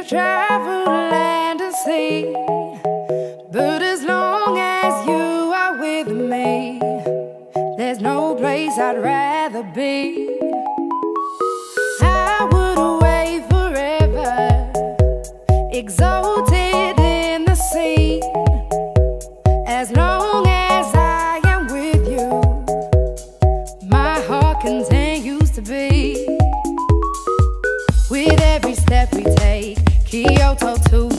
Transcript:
have traveled land and sea. But as long as you are with me, there's no place I'd rather be. I would away forever, exalted in the sea. As long as I am with you, my heart continues to beat. With every step we take, Kyoto to